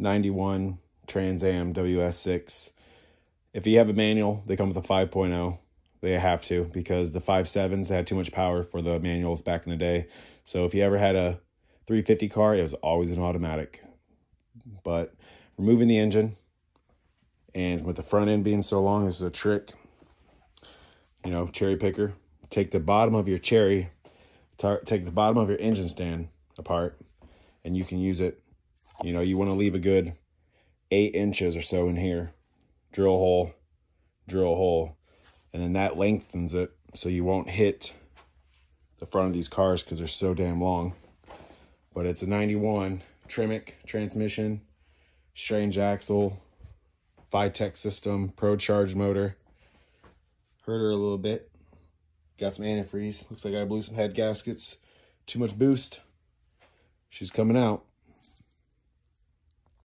91 Trans Am WS6. If you have a manual, they come with a 5.0. They have to because the 5.7s had too much power for the manuals back in the day. So if you ever had a 350 car, it was always an automatic. But removing the engine and with the front end being so long, this is a trick. You know, cherry picker. Take the bottom of your cherry, take the bottom of your engine stand apart, and you can use it. You know, you want to leave a good eight inches or so in here. Drill hole, drill hole, and then that lengthens it so you won't hit the front of these cars because they're so damn long. But it's a 91 Tremec transmission, strange axle, Vitek system, Pro Charge motor. Hurt her a little bit. Got some antifreeze. Looks like I blew some head gaskets. Too much boost. She's coming out.